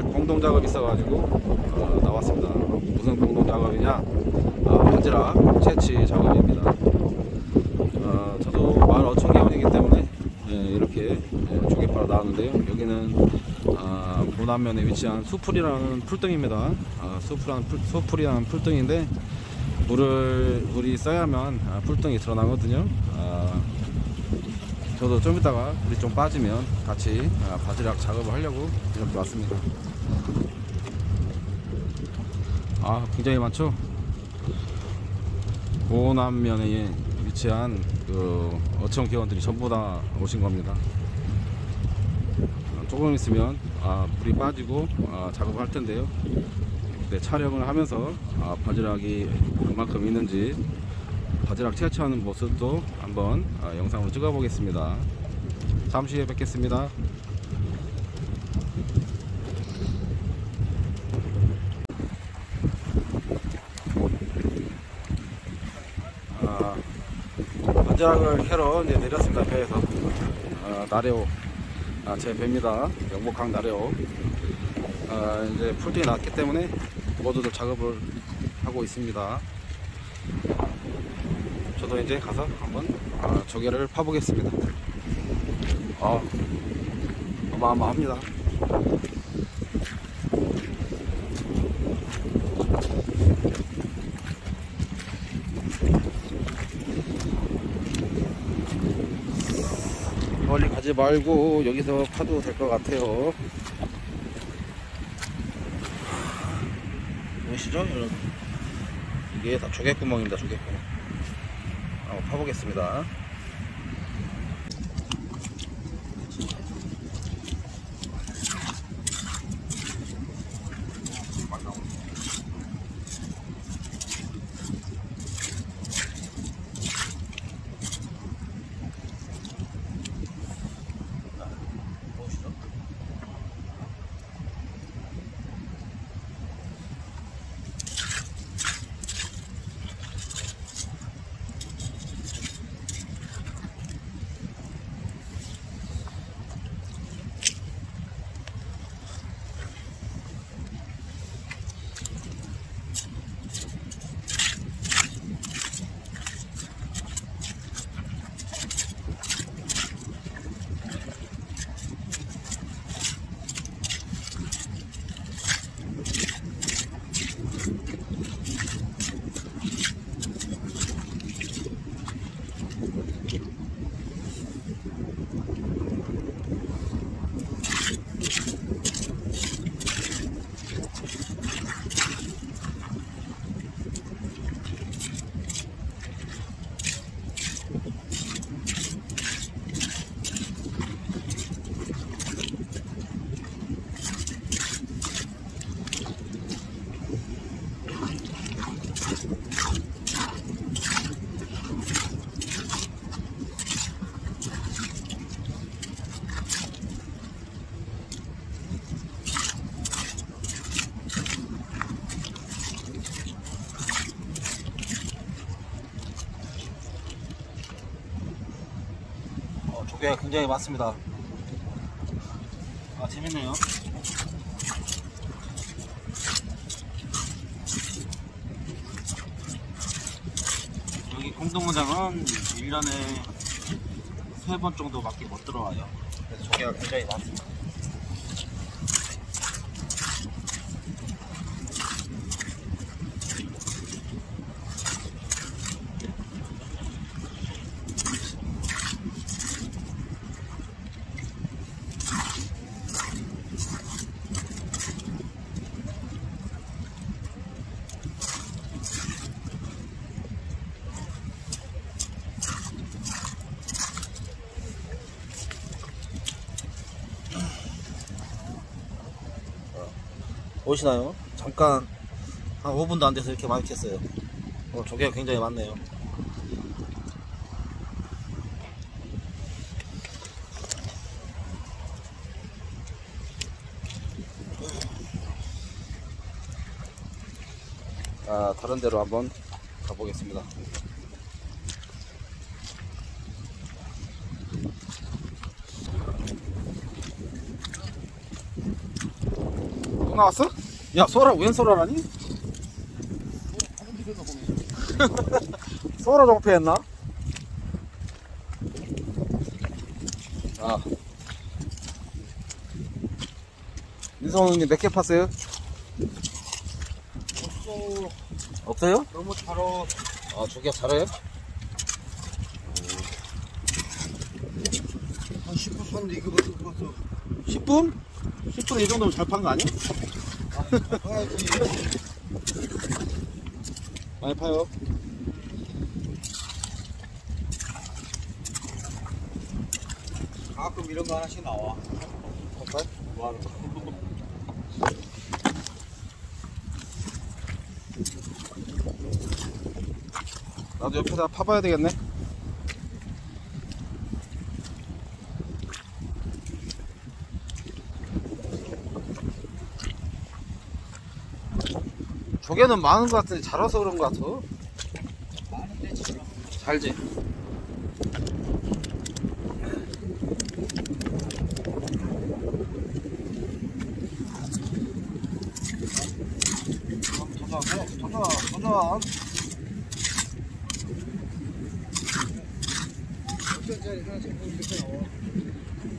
오늘 공동 작업 있어가지고 어, 나왔습니다. 무슨 공동 작업이냐? 아, 바지락 채취 작업입니다. 어, 저도 마을 어촌계원이기 때문에 예, 이렇게 예, 조개파로 나왔는데요. 여기는 아, 보남면에 위치한 수풀이라는 풀등입니다. 아, 수풀이라는, 풀, 수풀이라는 풀등인데 물을 물이 써야만 아, 풀등이 드러나거든요. 아, 저도 좀 이따가 물이 좀 빠지면 같이 아, 바지락 작업을 하려고 이렇게 왔습니다. 아 굉장히 많죠? 보남면에 위치한 그 어촌 기원들이 전부 다 오신 겁니다. 아, 조금 있으면 아, 물이 빠지고 아, 작업을 할 텐데요. 네, 촬영을 하면서 아, 바지락이 얼만큼 있는지 바지락 채취하는 모습도 한번 아, 영상으로 찍어 보겠습니다. 잠시 후에 뵙겠습니다. 아, 바지락을 캐러 이제 내렸습니다. 배에서 아, 나래오 아, 제 배입니다. 영목항 나래오 아, 이제 풀등이 났기 때문에 모두들 작업을 하고 있습니다. 저도 이제 가서 한번 아, 조개를 파보겠습니다. 아, 어마어마합니다. 멀리 가지 말고 여기서 파도 될 것 같아요. 보이시죠, 여러분? 이게 다 조개구멍입니다, 조개구멍. 한번 파보겠습니다. 어, 조개가 굉장히 많습니다. 아, 재밌네요. 여기 공동문장은 1년에 3번 정도밖에 못 들어와요. 그래서 조개가 굉장히 많습니다. 보시나요? 잠깐 한 5분도 안 돼서 이렇게 많이 캤어요. 어, 조개가 굉장히 많네요. 아, 다른 데로 한번 가보겠습니다. 나왔어? 야 소라 웬 소라라니? 소라 정패했나? 아 민성님 몇 개 팠어요? 없어. 없어요? 너무 달어. 아 조개 잘해요? 한 10분 샀는데 이거밖에 없어. 10분? 10분에 이 정도면 잘 판 거 아니야? 많이 파요 가끔 이런 거 하나씩 나와. 정말? 뭐 거. 나도 옆에다 파봐야 되겠네 조개는 많은 것 같은데 잘 와서 그런 것 같아. 잘지.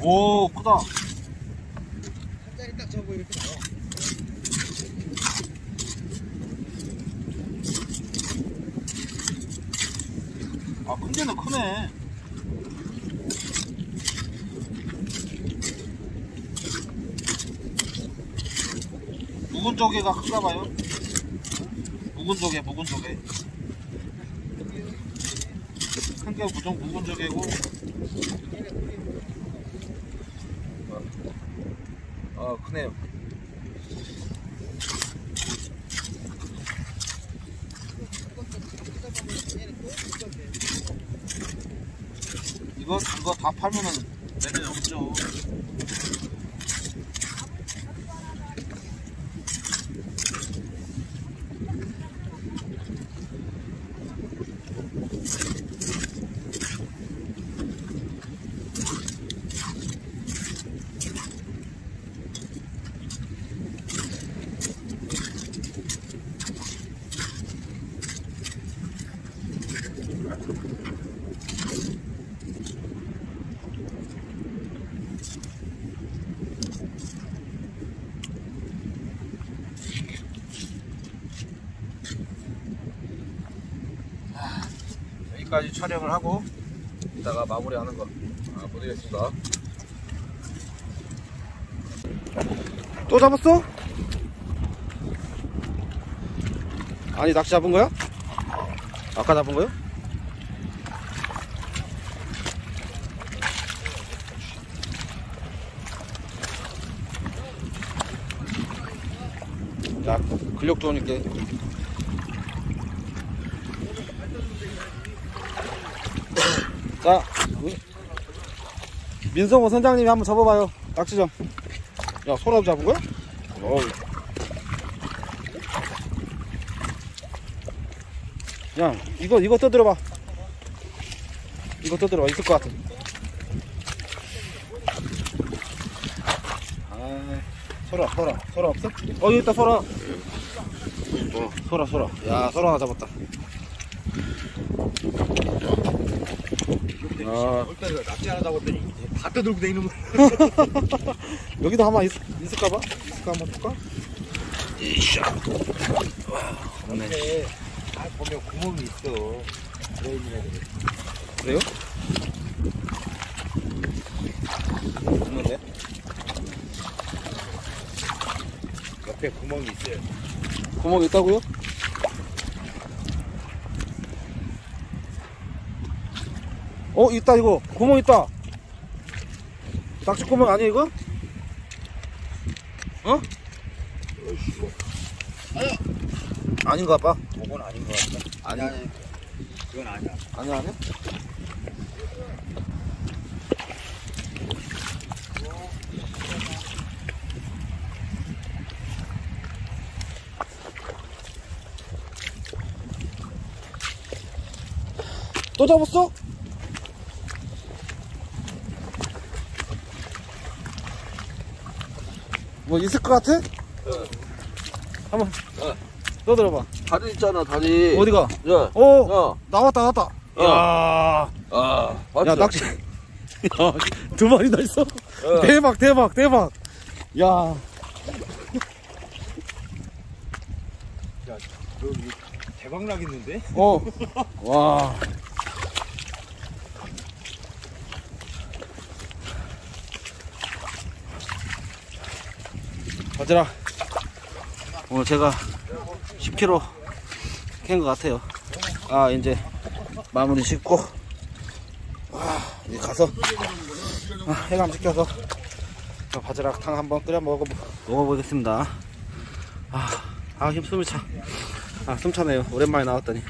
오 크다 한 짜리 딱 잡고 이렇게 나와. 아 큰데는 크네. 묵은 조개가 큰가 봐요. 묵은 조개 묵은 조개. 큰게 무정 묵은 조개고. 아 크네요 이거 이거 다 팔면은 매년 없죠 여기까지 촬영을 하고 이따가 마무리하는 거 아, 보내겠습니다. 또 잡았어? 아니 낚시 잡은 거야? 아까 잡은 거요? 야 근력 좋으니까 자, 민성호 선장님이 한번 접어봐요. 낚시 좀. 야, 소라도 잡은 거야? 어우. 야, 이거, 이거 떠들어봐. 이거 떠들어봐. 있을 것 같아. 아, 소라, 소라. 소라 없어? 어, 여기 있다, 소라. 어, 소라, 소라. 야, 소라 하나 잡았다. 아. 올때가 낚시 하나 잡았더니 다 떠들고 다니는 거. 여기도 한번 있, 있을까봐? 있을까 한번 볼까? 없네. 근데 아, 보면 구멍이 있어. 들어있는 애들이. 그래요? 없는데? 옆에 구멍이 있어요. 구멍 있다고요? 어 있다 이거 구멍 있다 낚시 구멍 아니야 이거? 어? 아닌가 봐 그건 아닌 것 같다. 아니. 아니. 그건 아니야. 아니야 아니야? 또 잡았어? 뭐 있을 것 같아? 한번 어. 떠들어봐. 다리 있잖아 다리 어디가? 야, 어, 어, 나왔다, 나왔다. 어. 야, 아? 야, 낚시. 야, 두 마리 나 있어. 어. 대박, 대박, 대박. 야, 여기 대박 나겠는데? 어, 와. 바지락. 오늘 제가 10kg 캔 것 같아요. 아, 이제 마무리 짓고, 아, 이제 가서, 아, 해감 시켜서, 저 바지락 탕 한번 끓여 먹어, 먹어보겠습니다. 아, 아, 힘 숨이 차. 아, 숨차네요. 오랜만에 나왔더니.